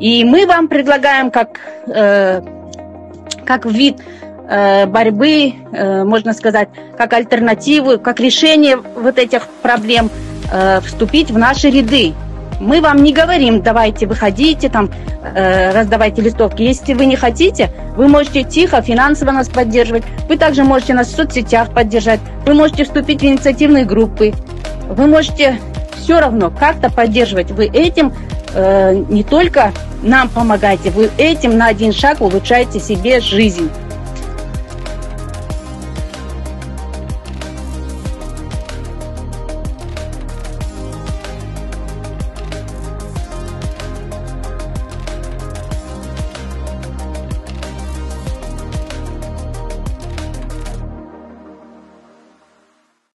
И мы вам предлагаем как, э, как вид э, борьбы, э, можно сказать, как альтернативу, как решение вот этих проблем э, вступить в наши ряды. Мы вам не говорим, давайте выходите, там, э, раздавайте листовки. Если вы не хотите, вы можете тихо, финансово нас поддерживать. Вы также можете нас в соцсетях поддержать. Вы можете вступить в инициативные группы. Вы можете все равно как-то поддерживать. Вы этим э, не только нам помогаете, вы этим на один шаг улучшаете себе жизнь.